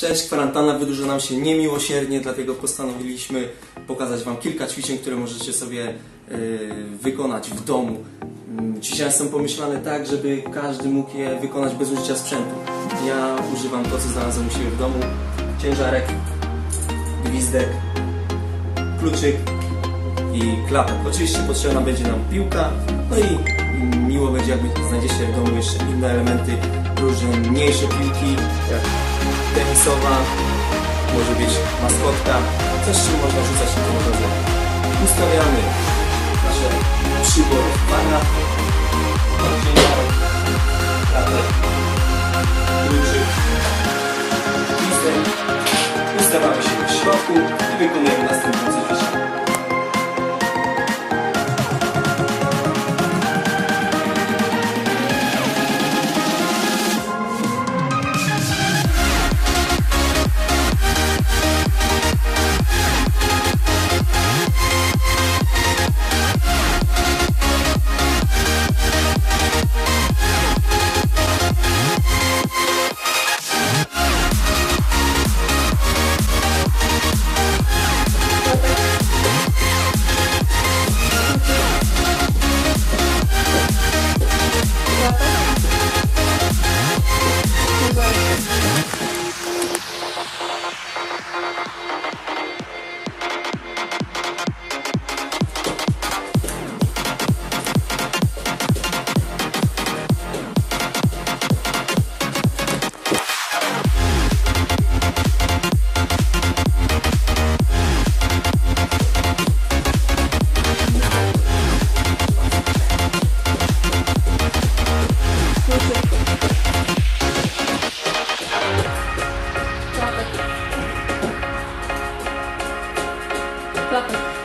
Cześć, kwarantanna wydłuża nam się niemiłosiernie, dlatego postanowiliśmy pokazać Wam kilka ćwiczeń, które możecie sobie yy, wykonać w domu. Ćwiczenia są pomyślane tak, żeby każdy mógł je wykonać bez użycia sprzętu. Ja używam to, co znalazłem u siebie w domu. Ciężarek, gwizdek, kluczyk i klapek. Oczywiście potrzebna będzie nam piłka, no i miło będzie, jakby znajdziecie w domu jeszcze inne elementy, różne mniejsze piłki, jak może być maskotka, coś czym można rzucać na drodze. Ustawiamy nasze przybór pana, odcieniamy kratę, kluczyk, ustawiamy się w środku i wykonujemy następną Welcome.